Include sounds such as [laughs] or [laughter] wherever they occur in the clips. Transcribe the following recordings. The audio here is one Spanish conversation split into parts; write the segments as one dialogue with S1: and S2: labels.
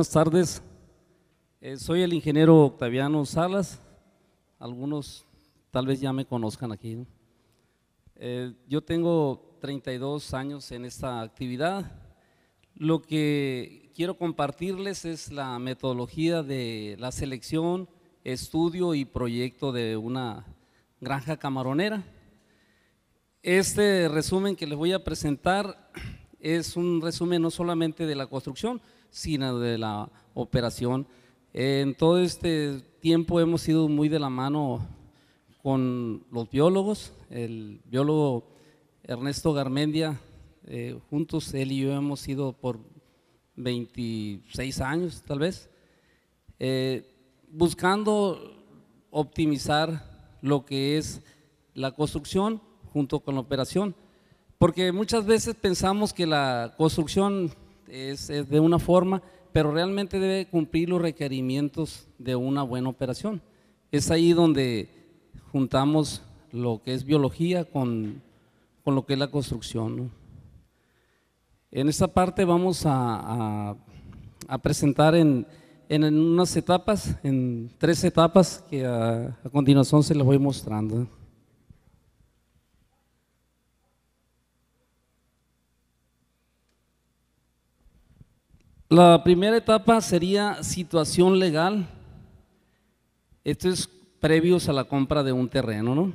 S1: buenas tardes. Eh, soy el ingeniero Octaviano Salas. Algunos tal vez ya me conozcan aquí. Eh, yo tengo 32 años en esta actividad. Lo que quiero compartirles es la metodología de la selección, estudio y proyecto de una granja camaronera. Este resumen que les voy a presentar es un resumen no solamente de la construcción, sino de la operación. En todo este tiempo hemos ido muy de la mano con los biólogos, el biólogo Ernesto Garmendia, eh, juntos él y yo hemos ido por 26 años tal vez, eh, buscando optimizar lo que es la construcción junto con la operación. Porque muchas veces pensamos que la construcción es, de una forma, pero realmente debe cumplir los requerimientos de una buena operación. Es ahí donde juntamos lo que es biología con, lo que es la construcción. En esta parte vamos a, presentar en, unas etapas, en tres etapas que a, a continuación se les voy mostrando. La primera etapa sería situación legal. Esto es previos a la compra de un terreno, ¿no?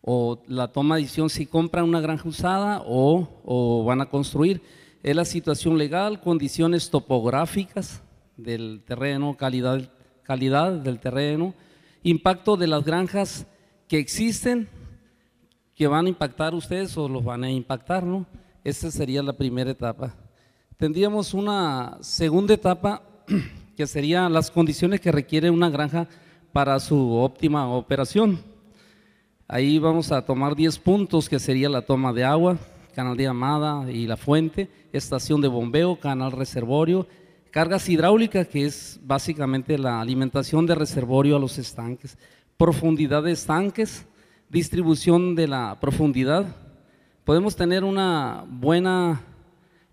S1: O la toma de decisión si compran una granja usada o, van a construir. Es la situación legal, condiciones topográficas del terreno, calidad, calidad del terreno, impacto de las granjas que existen, que van a impactar ustedes o los van a impactar, ¿no? Esa sería la primera etapa tendríamos una segunda etapa [clears throat] que serían las condiciones que requiere una granja para su óptima operación. Ahí vamos a tomar 10 puntos que sería la toma de agua, canal de llamada y la fuente, estación de bombeo, canal reservorio, cargas hidráulicas que es básicamente la alimentación de reservorio a los estanques, profundidad de estanques, distribución de la profundidad. Podemos tener una buena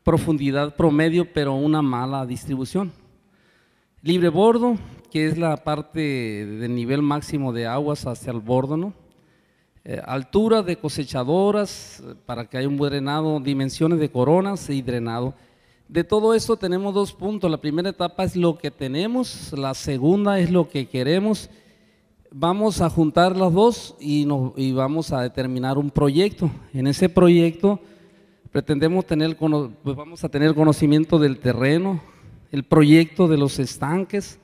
S1: profundidad promedio, pero una mala distribución. Libre bordo, que es la parte del nivel máximo de aguas hacia el bordo, ¿no? Eh, altura de cosechadoras eh, para que haya un buen drenado, dimensiones de coronas y drenado. De todo esto tenemos dos puntos. La primera etapa es lo que tenemos, la segunda es lo que queremos. Vamos a juntar las dos y, y vamos a determinar un proyecto. En ese proyecto pretendemos tener, pues vamos a tener conocimiento del terreno, el proyecto de los estanques,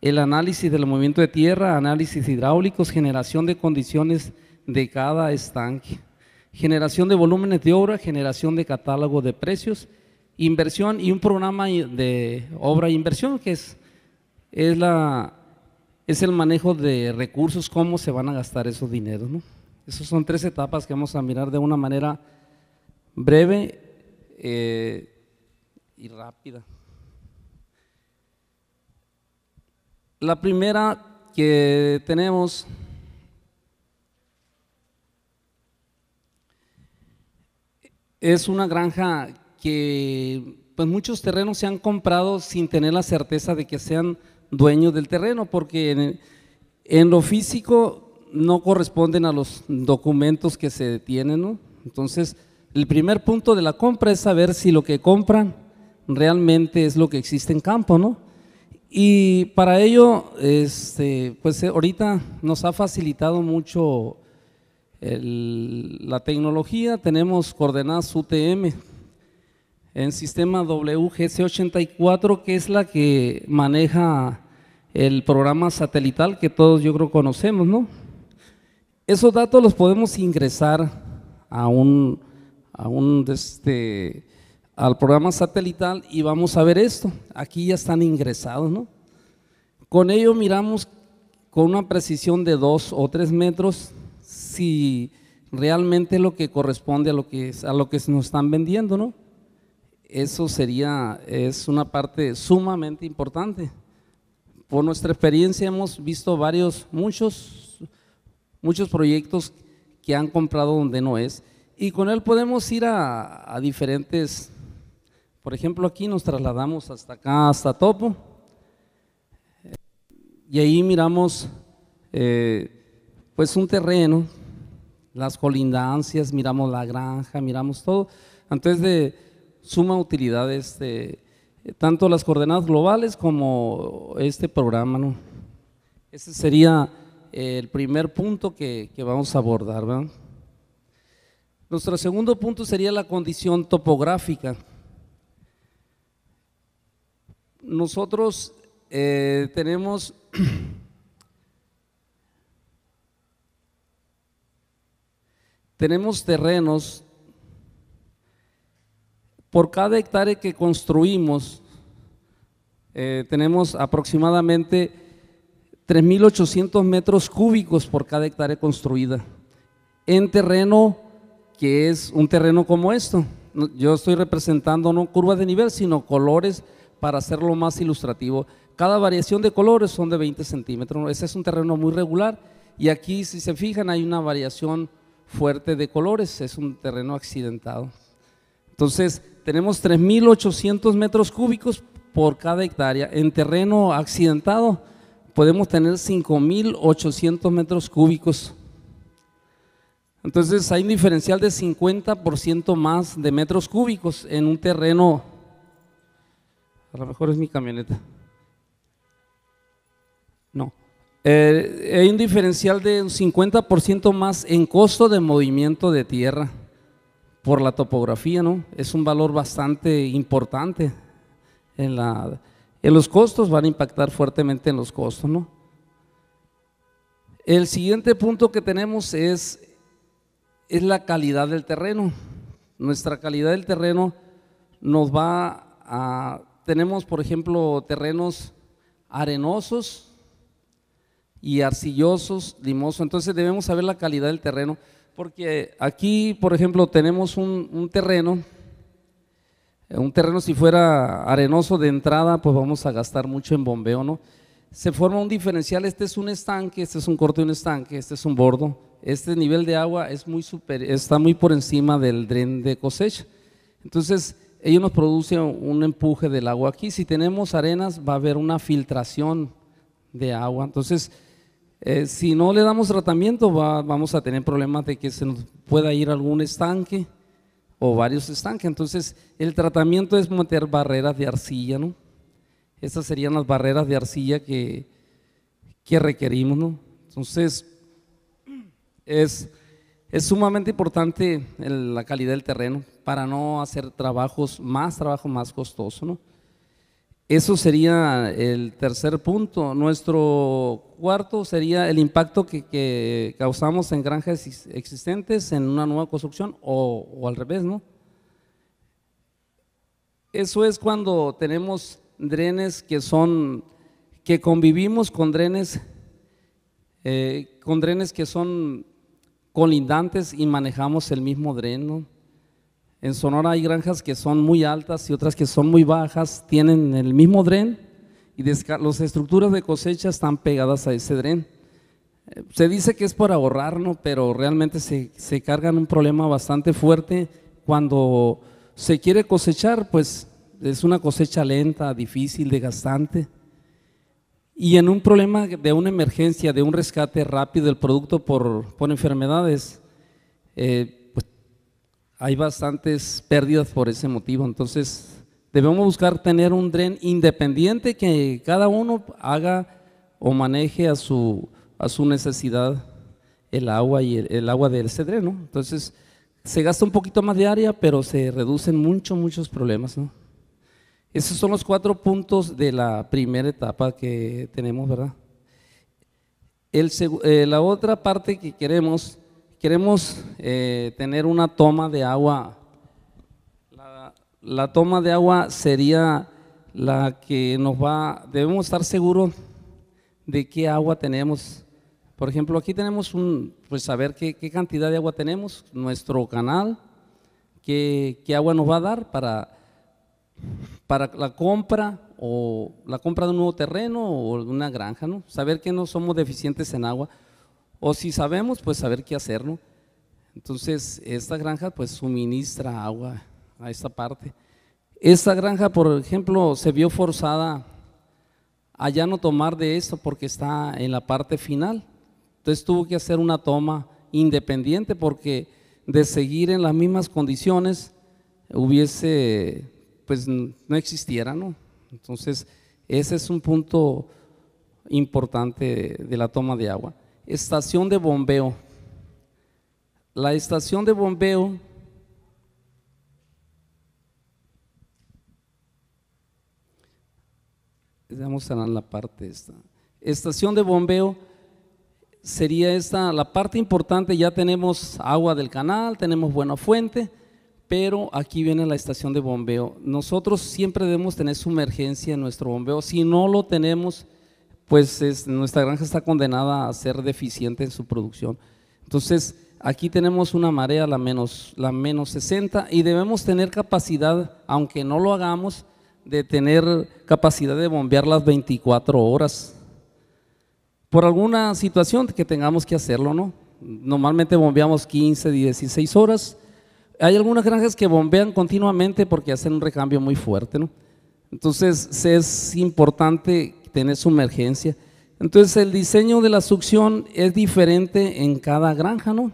S1: el análisis del movimiento de tierra, análisis hidráulicos, generación de condiciones de cada estanque, generación de volúmenes de obra, generación de catálogo de precios, inversión y un programa de obra e inversión que es, es, la, es el manejo de recursos, cómo se van a gastar esos dineros. ¿no? Esas son tres etapas que vamos a mirar de una manera breve eh, y rápida. La primera que tenemos es una granja que pues muchos terrenos se han comprado sin tener la certeza de que sean dueños del terreno, porque en, en lo físico no corresponden a los documentos que se tienen, ¿no? Entonces, el primer punto de la compra es saber si lo que compran realmente es lo que existe en campo, ¿no? Y para ello, este, pues eh, ahorita nos ha facilitado mucho la tecnología, tenemos coordenadas UTM en sistema WGC84, que es la que maneja el programa satelital que todos yo creo conocemos, ¿no? Esos datos los podemos ingresar a un a un, este, al programa satelital y vamos a ver esto. Aquí ya están ingresados, ¿no? Con ello miramos con una precisión de dos o tres metros si realmente lo que corresponde a lo que, a lo que nos están vendiendo, ¿no? Eso sería, es una parte sumamente importante. Por nuestra experiencia hemos visto varios, muchos, muchos proyectos que han comprado donde no es y con él podemos ir a, diferentes Por ejemplo, aquí nos trasladamos hasta acá, hasta Topo, y ahí miramos eh, pues un terreno, las colindancias, miramos la granja, miramos todo. Entonces de suma utilidad este, tanto las coordenadas globales como este programa. ¿no? Ese sería el primer punto que, que vamos a abordar. ¿verdad? Nuestro segundo punto sería la condición topográfica. Nosotros eh, tenemos [clears throat] tenemos terrenos por cada hectárea que construimos eh, tenemos aproximadamente 3.800 metros cúbicos por cada hectárea construida en terreno que es un terreno como esto. Yo estoy representando no curvas de nivel, sino colores para hacerlo más ilustrativo. Cada variación de colores son de 20 centímetros. Ese es un terreno muy regular y aquí, si se fijan, hay una variación fuerte de colores. Es un terreno accidentado. Entonces, tenemos 3.800 metros cúbicos por cada hectárea. En terreno accidentado podemos tener 5.800 metros cúbicos entonces hay un diferencial de 50% más de metros cúbicos en un terreno, a lo mejor es mi camioneta. No. Eh, hay un diferencial de un 50% más en costo de movimiento de tierra por la topografía, ¿no? Es un valor bastante importante en, la, en los costos, van a impactar fuertemente en los costos, ¿no? El siguiente punto que tenemos es es la calidad del terreno. Nuestra calidad del terreno nos va a, tenemos por ejemplo terrenos arenosos y arcillosos, limosos, entonces debemos saber la calidad del terreno, porque aquí por ejemplo tenemos un, terreno, un terreno si fuera arenoso de entrada, pues vamos a gastar mucho en bombeo, ¿no? Se forma un diferencial, este es un estanque, este es un corte de un estanque, este es un bordo, este nivel de agua es muy super, está muy por encima del dren de cosecha. Entonces, ello nos produce un empuje del agua aquí. Si tenemos arenas, va a haber una filtración de agua. Entonces, eh, si no le damos tratamiento, vamos a tener problemas de que se nos pueda ir algún estanque o varios estanques. Entonces, el tratamiento es meter barreras de arcilla, ¿no? Estas serían las barreras de arcilla que, que requerimos, ¿no? Entonces, es, es sumamente importante la calidad del terreno para no hacer trabajos, más trabajo más costoso. ¿no? Eso sería el tercer punto. Nuestro cuarto sería el impacto que, causamos en granjas existentes en una nueva construcción o, o, al revés, ¿no? Eso es cuando tenemos drenes que son, que convivimos con drenes, eh, con drenes que son colindantes y manejamos el mismo dreno. En Sonora hay granjas que son muy altas y otras que son muy bajas, tienen el mismo dren y las estructuras de cosecha están pegadas a ese dren. Eh, se dice que es por ahorrar, ¿no? pero realmente se, se cargan un problema bastante fuerte cuando se quiere cosechar, pues es una cosecha lenta, difícil, desgastante. Y en un problema de una emergencia, de un rescate rápido del producto por, por enfermedades, eh, pues hay bastantes pérdidas por ese motivo. Entonces, debemos buscar tener un dren independiente que cada uno haga o maneje a su, a su necesidad el agua y el, agua de ese dren. Entonces, se gasta un poquito más de área, pero se reducen muchos, muchos problemas. ¿no? Esos son los cuatro puntos de la primera etapa que tenemos, ¿verdad? Eh, la otra parte que queremos, queremos eh, tener una toma de agua. La, toma de agua sería la que nos va, debemos estar seguros de qué agua tenemos. Por ejemplo, aquí tenemos un, pues saber qué, cantidad de agua tenemos, nuestro canal, qué, qué agua nos va a dar para para la compra o la compra de un nuevo terreno o de una granja, ¿no? Saber que no somos deficientes en agua o si sabemos, pues saber qué hacer, ¿no? Entonces, esta granja pues suministra agua a esta parte. Esta granja, por ejemplo, se vio forzada a ya no tomar de esto porque está en la parte final. Entonces tuvo que hacer una toma independiente porque de seguir en las mismas condiciones hubiese, pues no existiera, ¿no? Entonces, ese es un punto importante de la toma de agua. Estación de bombeo. La estación de bombeo vamos a la parte esta. Estación de bombeo sería esta, la parte importante, ya tenemos agua del canal, tenemos buena fuente, pero aquí viene la estación de bombeo. Nosotros siempre debemos tener sumergencia en nuestro bombeo, si no lo tenemos, pues nuestra granja está condenada a ser deficiente en su producción. Entonces, aquí tenemos una marea, la menos, la menos 60, y debemos tener capacidad, aunque no lo hagamos, de tener capacidad de bombear las 24 horas. Por alguna situación que tengamos que hacerlo, ¿no? Normalmente bombeamos 15, 16 horas. Hay algunas granjas que bombean continuamente porque hacen un recambio muy fuerte, ¿no? Entonces es importante tener sumergencia. Entonces el diseño de la succión es diferente en cada granja, ¿no?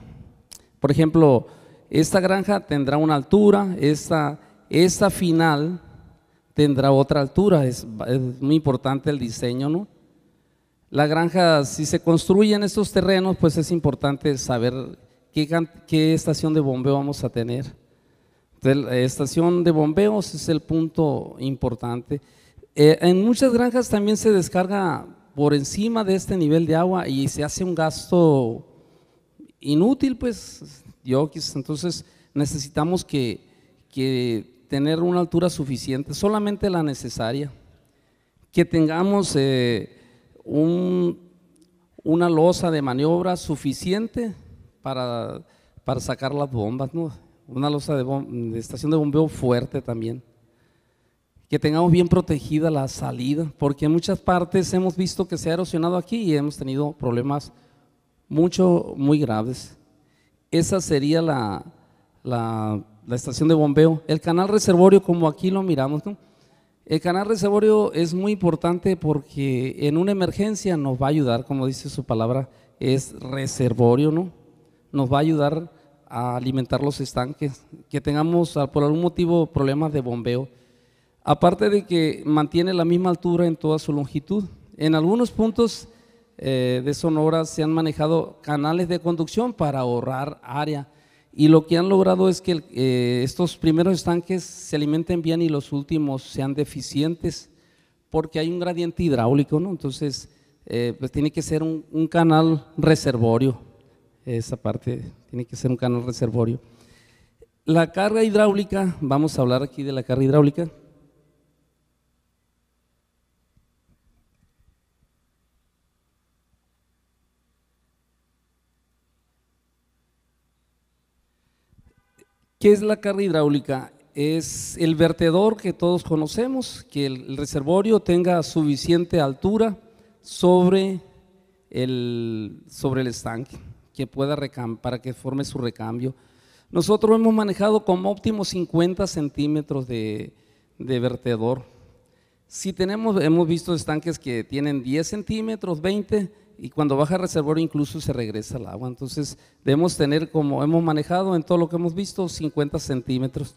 S1: Por ejemplo, esta granja tendrá una altura, esta, esta final tendrá otra altura, es, muy importante el diseño, ¿no? La granja, si se construye en estos terrenos, pues es importante saber qué, estación de bombeo vamos a tener. La estación de bombeos es el punto importante. Eh, en muchas granjas también se descarga por encima de este nivel de agua y se hace un gasto inútil, pues, Entonces necesitamos que, tener una altura suficiente, solamente la necesaria. Que tengamos eh, una losa de maniobra suficiente para, para sacar las bombas, ¿no? Una losa de, de estación de bombeo fuerte también que tengamos bien protegida la salida, porque en muchas partes hemos visto que se ha erosionado aquí y hemos tenido problemas mucho, muy graves. Esa sería la, la, estación de bombeo. El canal reservorio, como aquí lo miramos, el canal reservorio es muy importante porque en una emergencia nos va a ayudar, como dice su palabra, es reservorio, ¿no? Nos va a ayudar a alimentar los estanques, que tengamos por algún motivo problemas de bombeo aparte de que mantiene la misma altura en toda su longitud. En algunos puntos eh, de Sonora se han manejado canales de conducción para ahorrar área y lo que han logrado es que eh, estos primeros estanques se alimenten bien y los últimos sean deficientes porque hay un gradiente hidráulico, ¿no? Entonces, eh, pues tiene que ser un, un canal reservorio, esa parte tiene que ser un canal reservorio. La carga hidráulica, vamos a hablar aquí de la carga hidráulica, ¿Qué es la carga hidráulica? Es el vertedor que todos conocemos, que el, reservorio tenga suficiente altura sobre el, sobre el estanque, que pueda para que forme su recambio. Nosotros hemos manejado como óptimo 50 centímetros de, vertedor. Si tenemos, hemos visto estanques que tienen 10 centímetros, 20, y cuando baja el reservorio incluso se regresa el agua. Entonces debemos tener, como hemos manejado en todo lo que hemos visto, 50 centímetros.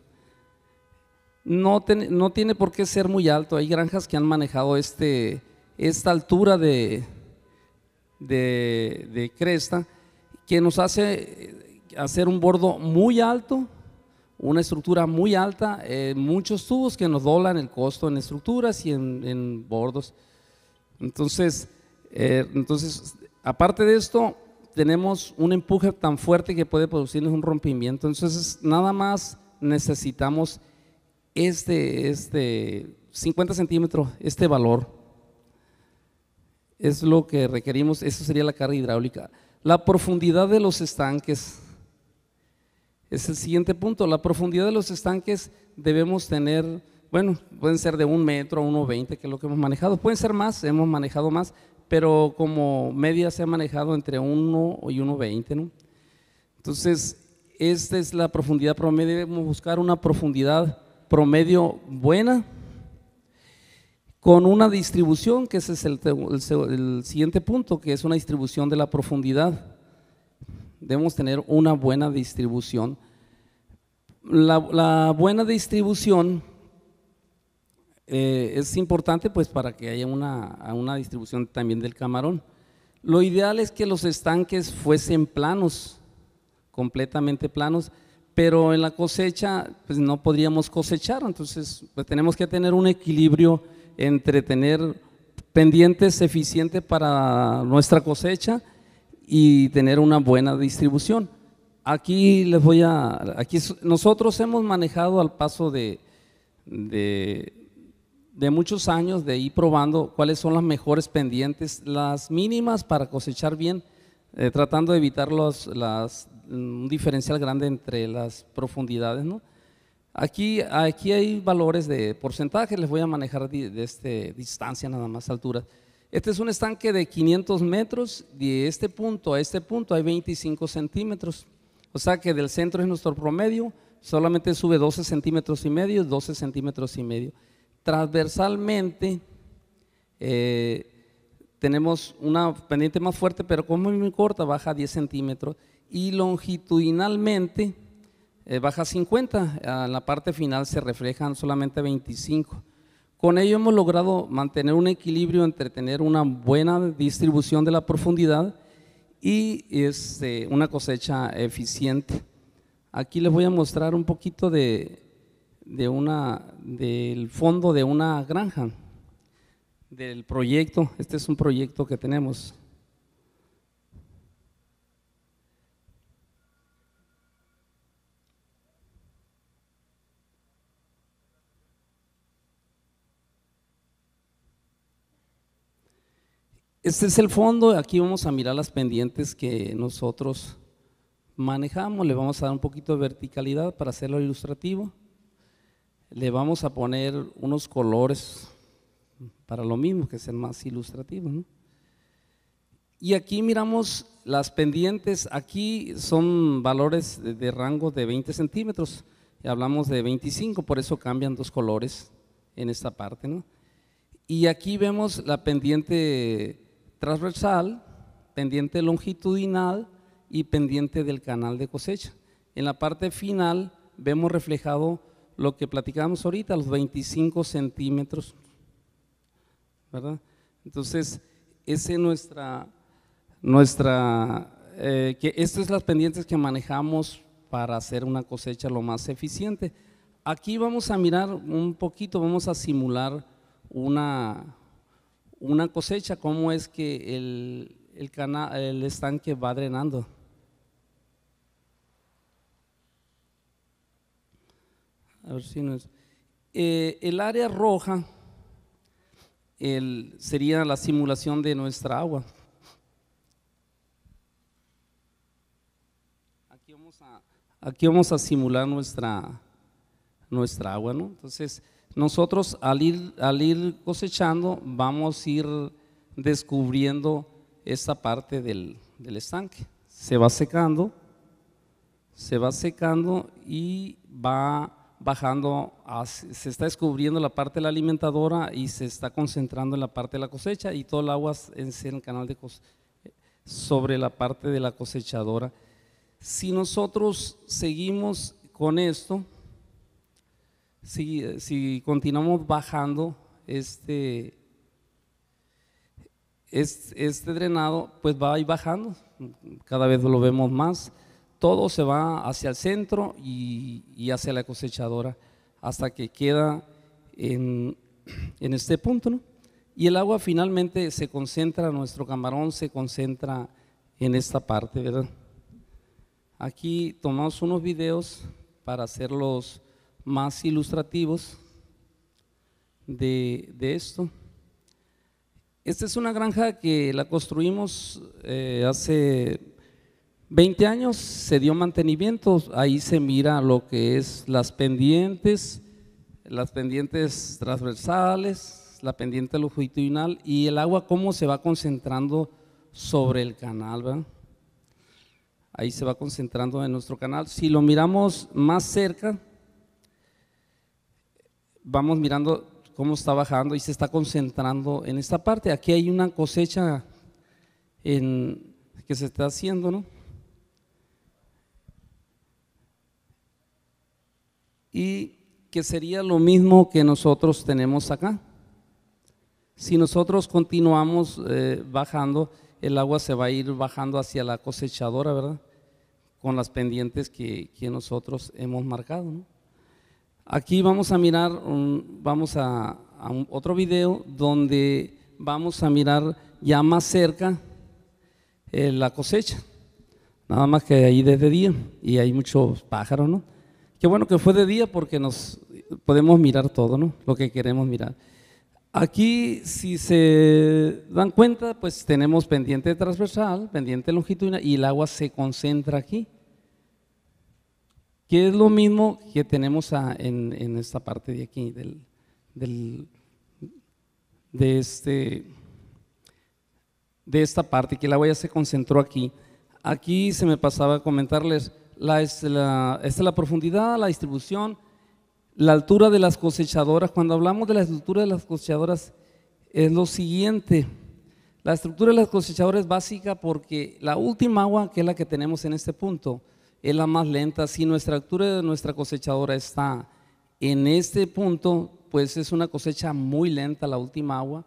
S1: No, no tiene por qué ser muy alto. Hay granjas que han manejado este, esta altura de, de, cresta que nos hace hacer un bordo muy alto, una estructura muy alta, eh, muchos tubos que nos doblan el costo en estructuras y en, en bordos. Entonces, eh, entonces, aparte de esto, tenemos un empuje tan fuerte que puede producirnos un rompimiento. Entonces, nada más necesitamos este, este 50 centímetros, este valor. Es lo que requerimos, eso sería la carga hidráulica. La profundidad de los estanques. Es el siguiente punto. La profundidad de los estanques debemos tener, bueno, pueden ser de un metro a 1,20, que es lo que hemos manejado. Pueden ser más, hemos manejado más, pero como media se ha manejado entre 1 y 1,20, ¿no? Entonces, esta es la profundidad promedio, debemos buscar una profundidad promedio buena, con una distribución, que ese es el, siguiente punto, que es una distribución de la profundidad. Debemos tener una buena distribución. La, buena distribución eh, es importante pues para que haya una, una distribución también del camarón. Lo ideal es que los estanques fuesen planos, completamente planos, pero en la cosecha pues no podríamos cosechar, entonces pues tenemos que tener un equilibrio entre tener pendientes eficientes para nuestra cosecha y tener una buena distribución. Aquí les voy a, aquí nosotros hemos manejado al paso de, de, muchos años de ir probando cuáles son las mejores pendientes, las mínimas para cosechar bien, eh, tratando de evitar los, las, un diferencial grande entre las profundidades, ¿no? Aquí, aquí hay valores de porcentaje, les voy a manejar de, este, distancia nada más, altura. Este es un estanque de 500 metros, de este punto a este punto hay 25 centímetros. O sea que del centro es nuestro promedio, solamente sube 12 centímetros y medio, 12 centímetros y medio. Transversalmente eh, tenemos una pendiente más fuerte, pero como es muy corta, baja 10 centímetros. Y longitudinalmente eh, baja 50, en la parte final se reflejan solamente 25. Con ello hemos logrado mantener un equilibrio entre tener una buena distribución de la profundidad y este, una cosecha eficiente. Aquí les voy a mostrar un poquito de, de una, del fondo de una granja, del proyecto. Este es un proyecto que tenemos. Este es el fondo, aquí vamos a mirar las pendientes que nosotros manejamos, le vamos a dar un poquito de verticalidad para hacerlo ilustrativo, le vamos a poner unos colores para lo mismo, que sean más ilustrativos. Y aquí miramos las pendientes, aquí son valores de, rango de 20 centímetros, hablamos de 25, por eso cambian dos colores en esta parte. ¿no? Y aquí vemos la pendiente transversal, pendiente longitudinal y pendiente del canal de cosecha. En la parte final vemos reflejado lo que platicamos ahorita, los 25 centímetros, ¿verdad? Entonces, ese es nuestra, nuestra eh, que estas son las pendientes que manejamos para hacer una cosecha lo más eficiente. Aquí vamos a mirar un poquito, vamos a simular una, una cosecha, cómo es que el, el, el estanque va drenando. A ver si no es. Eh, el área roja el, sería la simulación de nuestra agua. Aquí vamos a, aquí vamos a simular nuestra, nuestra agua, ¿no? Entonces, nosotros al ir, al ir cosechando vamos a ir descubriendo esta parte del, estanque. Se va secando, se va secando y va bajando, se está descubriendo la parte de la alimentadora y se está concentrando en la parte de la cosecha y todo el agua en el canal de sobre la parte de la cosechadora. Si nosotros seguimos con esto, si, continuamos bajando este, este, drenado, pues va a ir bajando, cada vez lo vemos más, todo se va hacia el centro y, hacia la cosechadora hasta que queda en, este punto, Y el agua finalmente se concentra, nuestro camarón se concentra en esta parte, ¿verdad? Aquí tomamos unos videos para hacerlos más ilustrativos de, esto. Esta es una granja que la construimos eh, hace 20 años, se dio mantenimiento, ahí se mira lo que es las pendientes, las pendientes transversales, la pendiente longitudinal y el agua cómo se va concentrando sobre el canal. Ahí se va concentrando en nuestro canal. Si lo miramos más cerca, vamos mirando cómo está bajando y se está concentrando en esta parte. Aquí hay una cosecha en, que se está haciendo, ¿no? Y que sería lo mismo que nosotros tenemos acá. Si nosotros continuamos eh, bajando, el agua se va a ir bajando hacia la cosechadora, ¿verdad? Con las pendientes que, nosotros hemos marcado. Aquí vamos a mirar, vamos a, otro video donde vamos a mirar ya más cerca eh, la cosecha. Nada más que ahí desde día y hay muchos pájaros, ¿no? Qué bueno que fue de día porque nos podemos mirar todo, ¿no? Lo que queremos mirar. Aquí, si se dan cuenta, pues tenemos pendiente transversal, pendiente longitudinal y el agua se concentra aquí. Que es lo mismo que tenemos en, esta parte de aquí, del, de, este, de esta parte, que agua ya se concentró aquí. Aquí se me pasaba a comentarles la, es la, esta es la profundidad, la distribución, la altura de las cosechadoras. Cuando hablamos de la estructura de las cosechadoras, es lo siguiente. La estructura de las cosechadoras es básica porque la última agua, que es la que tenemos en este punto, es la más lenta. Si nuestra altura de nuestra cosechadora está en este punto, pues es una cosecha muy lenta la última agua.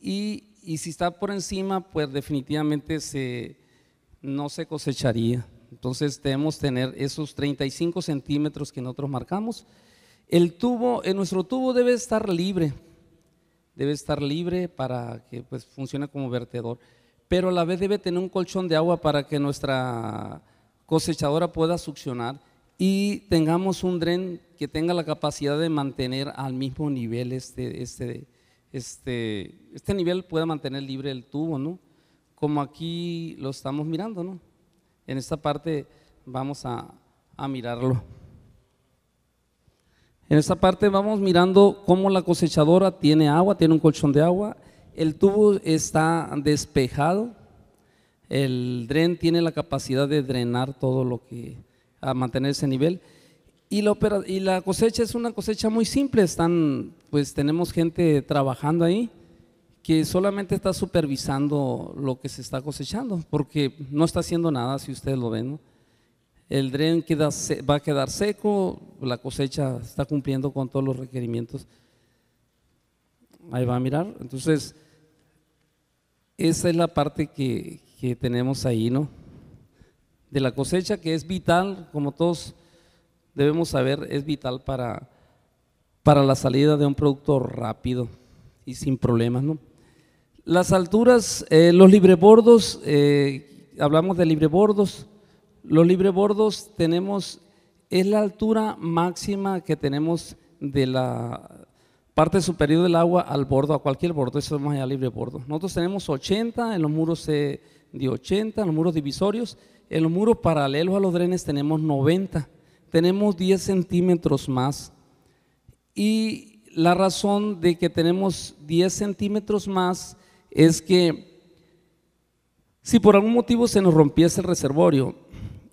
S1: Y, y si está por encima, pues definitivamente se, no se cosecharía. Entonces debemos tener esos 35 centímetros que nosotros marcamos. El tubo, en nuestro tubo debe estar libre, debe estar libre para que pues, funcione como vertedor, pero a la vez debe tener un colchón de agua para que nuestra cosechadora pueda succionar y tengamos un dren que tenga la capacidad de mantener al mismo nivel este, este, este, este nivel pueda mantener libre el tubo, ¿no? Como aquí lo estamos mirando, ¿no? En esta parte vamos a, mirarlo. En esta parte vamos mirando cómo la cosechadora tiene agua, tiene un colchón de agua, el tubo está despejado, el dren tiene la capacidad de drenar todo lo que, a mantener ese nivel. Y la, cosecha es una cosecha muy simple, están, pues tenemos gente trabajando ahí, que solamente está supervisando lo que se está cosechando, porque no está haciendo nada, si ustedes lo ven. El dren queda, va a quedar seco, la cosecha está cumpliendo con todos los requerimientos. Ahí va a mirar. Entonces, esa es la parte que, que tenemos ahí, ¿no? De la cosecha que es vital, como todos debemos saber, es vital para, para la salida de un producto rápido y sin problemas, ¿no? Las alturas, eh, los librebordos, eh, hablamos de librebordos, los librebordos tenemos, es la altura máxima que tenemos de la parte superior del agua al bordo, a cualquier bordo, eso es más allá librebordo. Nosotros tenemos 80 en los muros de 80, en los muros divisorios, en los muros paralelos a los drenes tenemos 90, tenemos 10 centímetros más. Y la razón de que tenemos 10 centímetros más es que si por algún motivo se nos rompiese el reservorio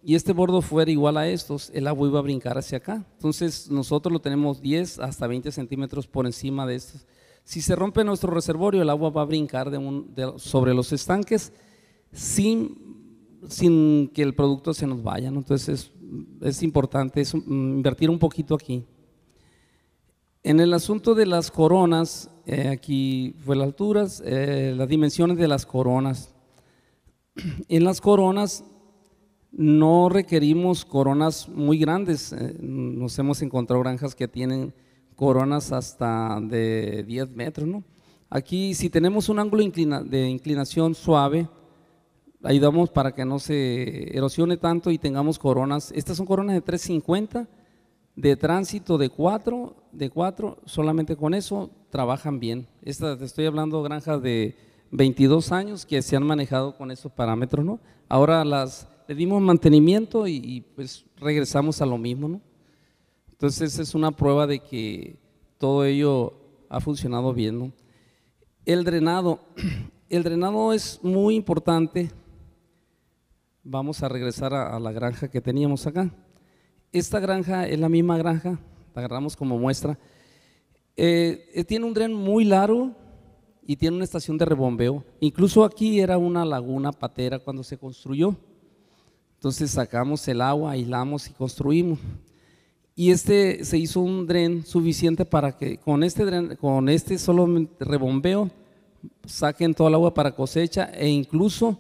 S1: y este bordo fuera igual a estos, el agua iba a brincar hacia acá. Entonces nosotros lo tenemos 10 hasta 20 centímetros por encima de estos. Si se rompe nuestro reservorio, el agua va a brincar sobre los estanques sin, que el producto se nos vaya. Entonces es, importante invertir un poquito aquí. En el asunto de las coronas, eh, aquí fue las alturas, eh, las dimensiones de las coronas. [clears throat] En las coronas no requerimos coronas muy grandes. Eh, nos hemos encontrado granjas que tienen coronas hasta de 10 metros. ¿no? Aquí si tenemos un ángulo de inclinación suave, ayudamos para que no se erosione tanto y tengamos coronas. Estas son coronas de 350 de tránsito de cuatro, de cuatro, solamente con eso trabajan bien. Esta, te estoy hablando granjas de 22 años que se han manejado con esos parámetros, ¿no? Ahora las, le dimos mantenimiento y, pues regresamos a lo mismo, ¿no? Entonces es una prueba de que todo ello ha funcionado bien, ¿no? El drenado, [clears throat] el drenado es muy importante. Vamos a regresar a la granja que teníamos acá. Esta granja es la misma granja, la agarramos como muestra. Eh, eh, tiene un dren muy largo y tiene una estación de rebombeo. Incluso aquí era una laguna patera cuando se construyó. Entonces sacamos el agua, aislamos y construimos. Y este se hizo un dren suficiente para que con este, con este solo rebombeo saquen toda el agua para cosecha e incluso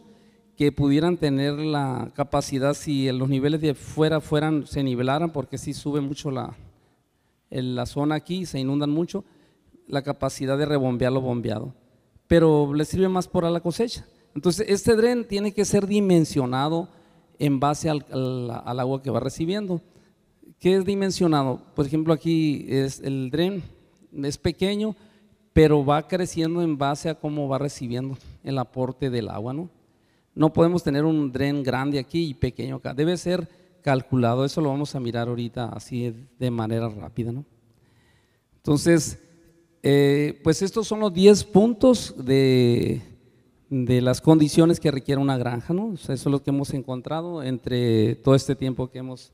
S1: que pudieran tener la capacidad si los niveles de fuera fueran se nivelaran porque si sube mucho la, la zona aquí, se inundan mucho, la capacidad de rebombear lo bombeado. Pero le sirve más para la cosecha. Entonces, este dren tiene que ser dimensionado en base al, al agua que va recibiendo. ¿Qué es dimensionado? Por ejemplo, aquí es el dren, es pequeño, pero va creciendo en base a cómo va recibiendo el aporte del agua, ¿no? No podemos tener un dren grande aquí y pequeño acá. Debe ser calculado, eso lo vamos a mirar ahorita así de manera rápida, ¿no? Entonces, eh, pues estos son los 10 puntos de, de, las condiciones que requiere una granja, ¿no? eso es lo que hemos encontrado entre todo este tiempo que hemos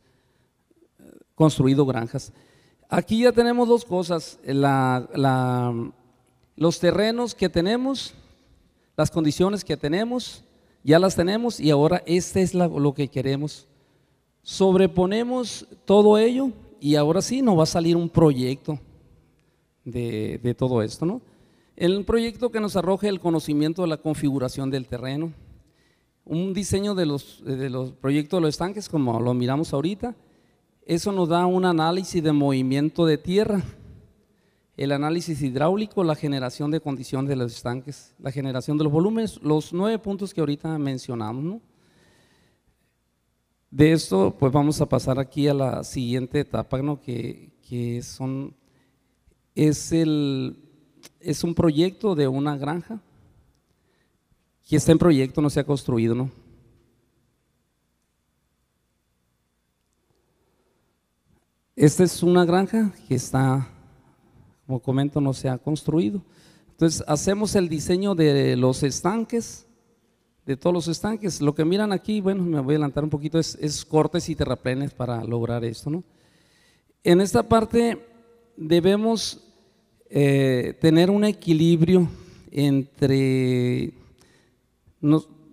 S1: construido granjas. Aquí ya tenemos dos cosas, los terrenos que tenemos, las condiciones que tenemos, ya las tenemos y ahora este es lo que queremos. Sobreponemos todo ello y ahora sí nos va a salir un proyecto de, de todo esto, ¿no? El proyecto que nos arroje el conocimiento de la configuración del terreno, un diseño de los, de los proyectos de los estanques, como lo miramos ahorita, eso nos da un análisis de movimiento de tierra, el análisis hidráulico, la generación de condiciones de los estanques, la generación de los volúmenes, los nueve puntos que ahorita mencionamos. De esto, pues vamos a pasar aquí a la siguiente etapa, ¿no? que, que son, es, el, es un proyecto de una granja que está en proyecto, no se ha construido, ¿no? Esta es una granja que está, como comento, no se ha construido. Entonces hacemos el diseño de los estanques, de todos los estanques. Lo que miran aquí, bueno, me voy a adelantar un poquito, es, cortes y terraplenes para lograr esto. ¿no? En esta parte debemos eh, tener un equilibrio entre,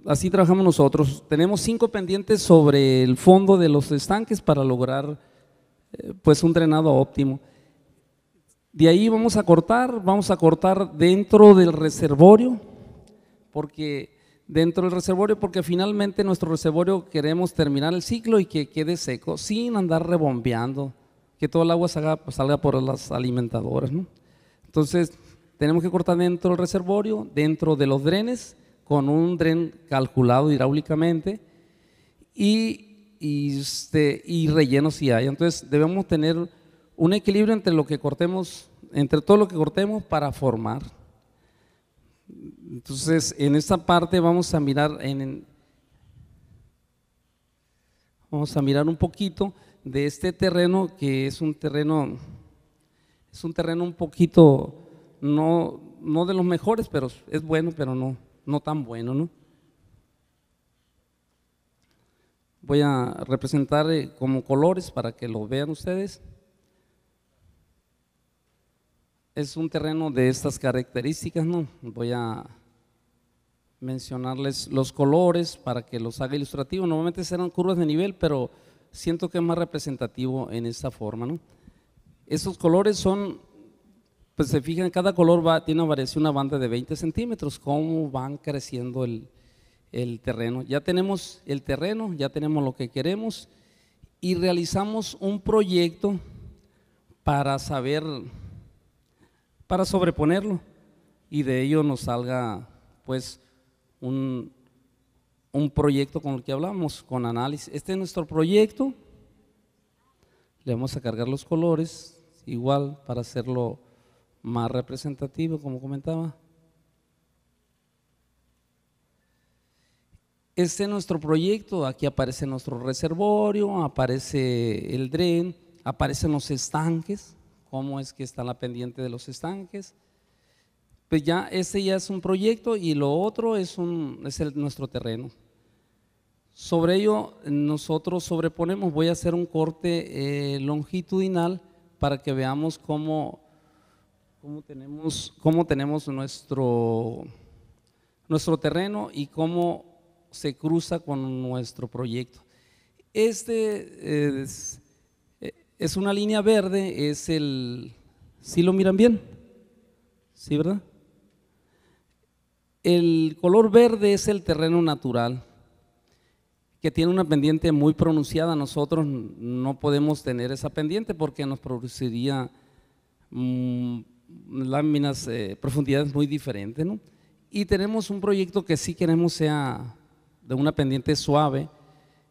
S1: así trabajamos nosotros, tenemos cinco pendientes sobre el fondo de los estanques para lograr eh, pues un drenado óptimo. De ahí vamos a cortar, vamos a cortar dentro del reservorio, porque dentro del reservorio, porque finalmente nuestro reservorio queremos terminar el ciclo y que quede seco, sin andar rebombeando, que todo el agua salga, pues, por las alimentadoras. Entonces, tenemos que cortar dentro del reservorio, dentro de los drenes, con un dren calculado hidráulicamente, y y, este, y relleno si hay. Entonces debemos tener un equilibrio entre lo que cortemos, entre todo lo que cortemos para formar. Entonces en esta parte vamos a mirar vamos a mirar un poquito de este terreno que es un terreno es un terreno un poquito no, no de los mejores, pero es bueno, pero no, no tan bueno, ¿no? Voy a representar eh, como colores para que lo vean ustedes. Es un terreno de estas características, ¿no? Voy a mencionarles los colores para que los haga ilustrativo. Normalmente serán curvas de nivel, pero siento que es más representativo en esta forma, ¿no? Estos colores son, pues se fijan, cada color va, tiene una variación, una banda de 20 centímetros, cómo van creciendo el, el terreno. Ya tenemos el terreno, ya tenemos lo que queremos y realizamos un proyecto para saber, para sobreponerlo y de ello nos salga pues un, un proyecto con el que hablamos, con análisis. Este es nuestro proyecto, le vamos a cargar los colores igual para hacerlo más representativo, como comentaba. Este es nuestro proyecto, aquí aparece nuestro reservorio, aparece el dren, aparecen los estanques, cómo es que está la pendiente de los estanques. Pues ya, este ya es un proyecto y lo otro es, un, es el, nuestro terreno. Sobre ello nosotros sobreponemos, voy a hacer un corte eh, longitudinal para que veamos cómo, cómo tenemos, cómo tenemos nuestro, nuestro terreno y cómo se cruza con nuestro proyecto. Este es, es una línea verde, es el, ¿sí lo miran bien? ¿Sí, verdad? El color verde es el terreno natural, que tiene una pendiente muy pronunciada. Nosotros no podemos tener esa pendiente porque nos produciría mm, láminas, eh, profundidades muy diferentes. ¿no? Y tenemos un proyecto que sí queremos sea de una pendiente suave.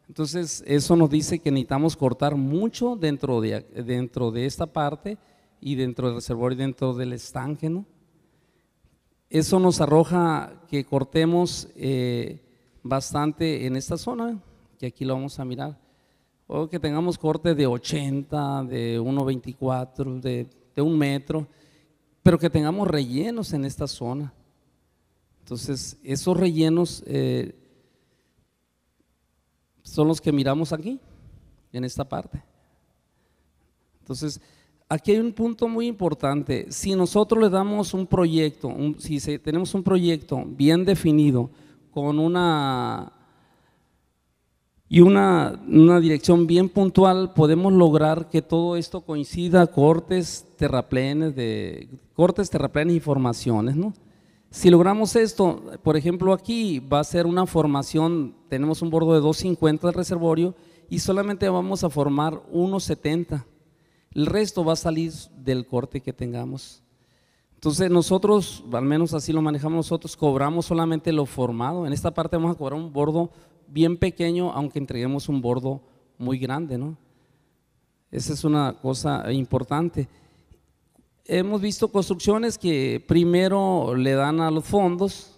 S1: Entonces, eso nos dice que necesitamos cortar mucho dentro de, dentro de esta parte y dentro del reservorio y dentro del estanque. ¿no? Eso nos arroja que cortemos eh, bastante en esta zona, que aquí lo vamos a mirar, o que tengamos cortes de 80, de 1,24, de, de un metro, pero que tengamos rellenos en esta zona. Entonces, esos rellenos eh, son los que miramos aquí, en esta parte. Entonces, aquí hay un punto muy importante. Si nosotros le damos un proyecto, si tenemos un proyecto bien definido, con una y una, una, dirección bien puntual, podemos lograr que todo esto coincida, cortes, terraplenes, de, cortes, terraplenes y formaciones. ¿no? Si logramos esto, por ejemplo aquí va a ser una formación, tenemos un bordo de 250 del reservorio y solamente vamos a formar 170 el resto va a salir del corte que tengamos. Entonces nosotros, al menos así lo manejamos nosotros, cobramos solamente lo formado. En esta parte vamos a cobrar un bordo bien pequeño, aunque entreguemos un bordo muy grande, ¿no? Esa es una cosa importante. Hemos visto construcciones que primero le dan a los fondos,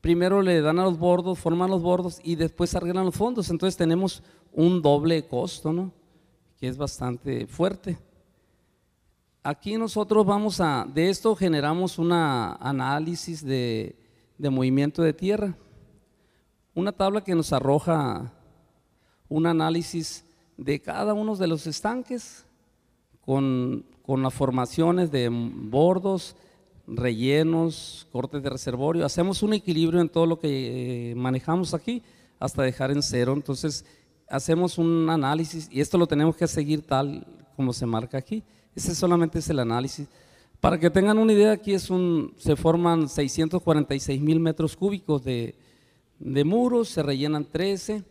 S1: primero le dan a los bordos, forman los bordos y después arreglan los fondos. Entonces tenemos un doble costo, ¿no? que es bastante fuerte. Aquí nosotros vamos a, de esto generamos un análisis de, movimiento de tierra, una tabla que nos arroja un análisis de cada uno de los estanques con, las formaciones de bordos, rellenos, cortes de reservorio. Hacemos un equilibrio en todo lo que eh, manejamos aquí hasta dejar en cero. Entonces, hacemos un análisis y esto lo tenemos que seguir tal como se marca aquí. Ese solamente es el análisis. Para que tengan una idea, aquí es un, se forman 646 mil metros cúbicos de, de muros, se rellenan 13,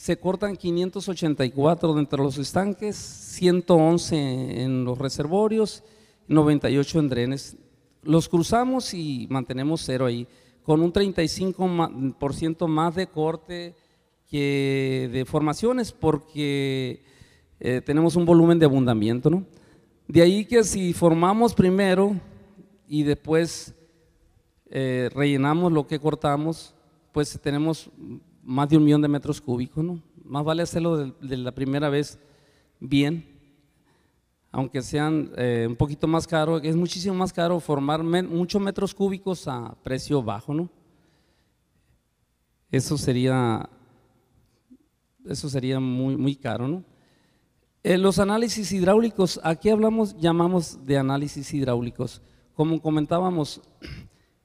S1: se cortan 584 dentro de los estanques, 111 en los reservorios, 98 en drenes. Los cruzamos y mantenemos cero ahí, con un 35% más de corte que de formaciones porque eh, tenemos un volumen de abundamiento, ¿no? De ahí que si formamos primero y después eh, rellenamos lo que cortamos, pues tenemos más de un millón de metros cúbicos, ¿no? Más vale hacerlo de, la primera vez bien, aunque sean eh, un poquito más caro, es muchísimo más caro formar muchos metros cúbicos a precio bajo, ¿no? Eso sería eso sería muy, muy caro, ¿no? Eh, los análisis hidráulicos, aquí hablamos, llamamos de análisis hidráulicos. Como comentábamos,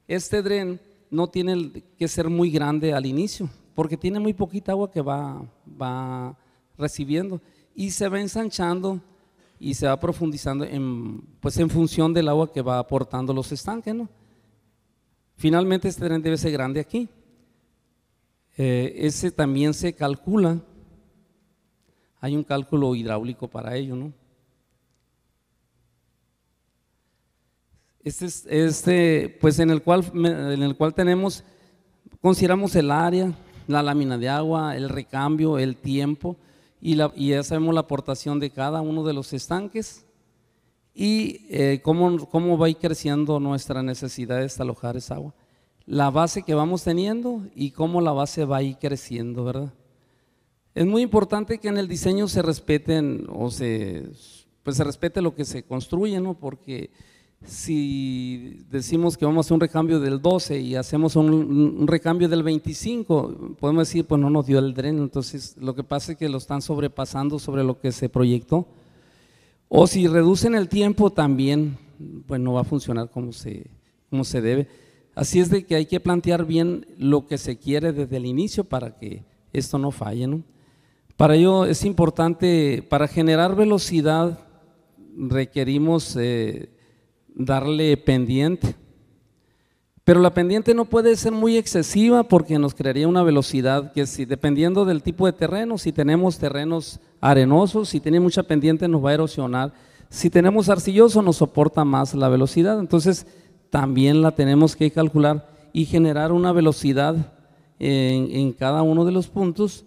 S1: este dren no tiene que ser muy grande al inicio, porque tiene muy poquita agua que va, va recibiendo y se va ensanchando y se va profundizando en, pues en función del agua que va aportando los estanques. ¿no? Finalmente este dren debe ser grande aquí. Eh, ese también se calcula, hay un cálculo hidráulico para ello, ¿no? Este, este, pues en el cual, en el cual tenemos, consideramos el área, la lámina de agua, el recambio, el tiempo, y, la, y ya sabemos la aportación de cada uno de los estanques y eh, cómo, cómo va a ir creciendo nuestra necesidad de desalojar esa agua la base que vamos teniendo y cómo la base va a ir creciendo, ¿verdad? Es muy importante que en el diseño se respeten o se, pues se respete lo que se construye, ¿no? Porque si decimos que vamos a hacer un recambio del 12 y hacemos un, recambio del 25, podemos decir, pues no nos dio el dren, entonces lo que pasa es que lo están sobrepasando sobre lo que se proyectó. O si reducen el tiempo también pues no va a funcionar como se, como se debe. Así es de que hay que plantear bien lo que se quiere desde el inicio para que esto no falle. ¿no? Para ello es importante, para generar velocidad requerimos eh, darle pendiente. Pero la pendiente no puede ser muy excesiva porque nos crearía una velocidad que si dependiendo del tipo de terreno, si tenemos terrenos arenosos, si tiene mucha pendiente nos va a erosionar. Si tenemos arcilloso nos soporta más la velocidad. Entonces también la tenemos que calcular y generar una velocidad en, en cada uno de los puntos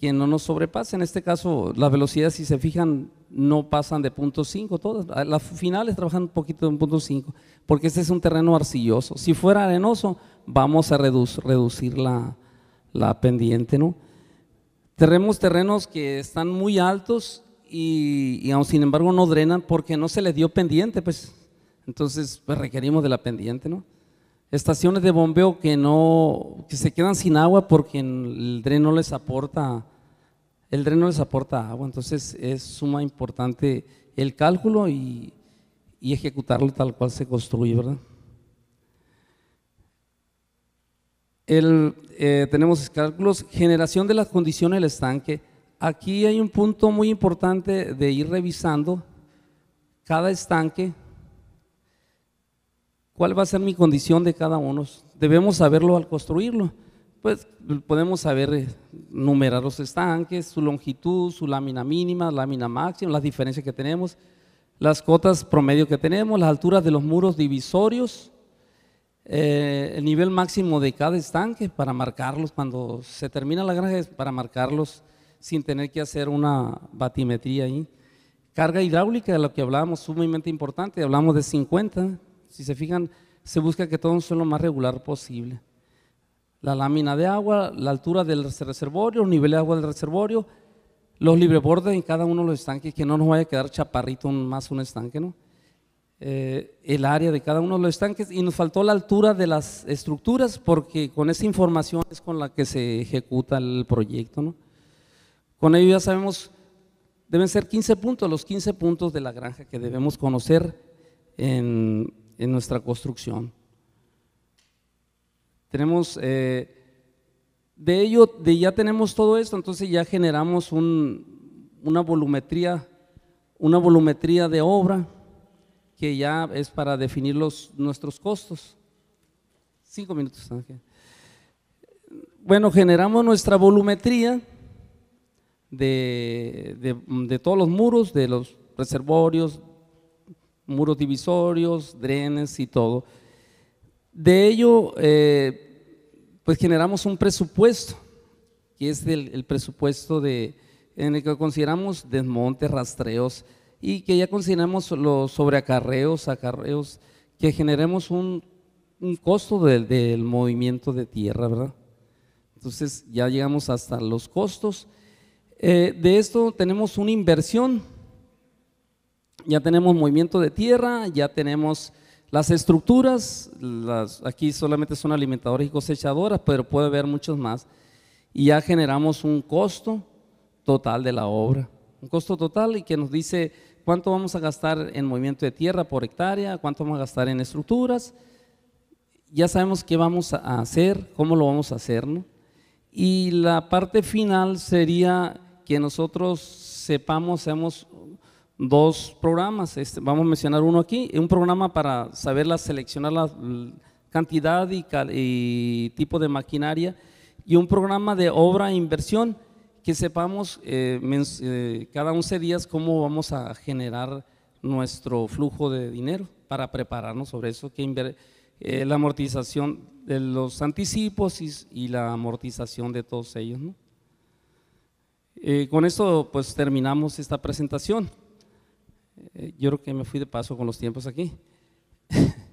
S1: que no nos sobrepase. En este caso, las velocidades, si se fijan, no pasan de punto 5, todas. Las finales trabajan un poquito en punto 5, porque este es un terreno arcilloso. Si fuera arenoso, vamos a reducir la, pendiente, ¿no? Tenemos terrenos que están muy altos y, sin embargo no drenan porque no se les dio pendiente, pues entonces pues, requerimos de la pendiente, ¿no? Estaciones de bombeo que no, que se quedan sin agua porque el dreno no les aporta el dreno les aporta agua, entonces es suma importante el cálculo y, ejecutarlo tal cual se construye, ¿verdad? Eh, tenemos cálculos, generación de las condiciones del estanque. Aquí hay un punto muy importante de ir revisando cada estanque, cuál va a ser mi condición de cada uno. Debemos saberlo al construirlo pues podemos saber eh, numerar los estanques, su longitud, su lámina mínima, lámina máxima, las diferencias que tenemos, las cotas promedio que tenemos, las alturas de los muros divisorios, eh, el nivel máximo de cada estanque para marcarlos cuando se termina la granja, para marcarlos sin tener que hacer una batimetría ahí. Carga hidráulica, de lo que hablábamos, sumamente importante, hablamos de 50, si se fijan, se busca que todo sea lo más regular posible la lámina de agua, la altura del reservorio, el nivel de agua del reservorio, los librebordes en cada uno de los estanques, que no nos vaya a quedar chaparrito más un estanque, ¿no? Eh, el área de cada uno de los estanques y nos faltó la altura de las estructuras porque con esa información es con la que se ejecuta el proyecto, ¿no? Con ello ya sabemos, deben ser 15 puntos, los 15 puntos de la granja que debemos conocer en nuestra construcción. Tenemos, eh, de ello, de ya tenemos todo esto, entonces ya generamos una volumetría, una volumetría de obra que ya es para definir los, nuestros costos. Cinco minutos. Bueno, generamos nuestra volumetría de, de, todos los muros, de los reservorios, muros divisorios, drenes y todo. De ello, eh, pues generamos un presupuesto, que es el, presupuesto de, en el que consideramos desmontes, rastreos y que ya consideramos los sobreacarreos, acarreos, que generemos un, costo del, movimiento de tierra, ¿verdad? Entonces ya llegamos hasta los costos. Eh, de esto tenemos una inversión, ya tenemos movimiento de tierra, ya tenemos las estructuras, aquí solamente son alimentadoras y cosechadoras, pero puede haber muchos más. Y ya generamos un costo total de la obra. Un costo total y que nos dice cuánto vamos a gastar en movimiento de tierra por hectárea, cuánto vamos a gastar en estructuras. Ya sabemos qué vamos a hacer, cómo lo vamos a hacer. ¿no? Y la parte final sería que nosotros sepamos, seamos dos programas. Este, vamos a mencionar uno aquí, un programa para saber seleccionar la cantidad y, tipo de maquinaria y un programa de obra e inversión que sepamos eh, eh, cada 11 días cómo vamos a generar nuestro flujo de dinero para prepararnos sobre eso, que eh, la amortización de los anticipos y, la amortización de todos ellos. con esto pues terminamos esta presentación. Eh, yo creo que me fui de paso con los tiempos aquí. [laughs]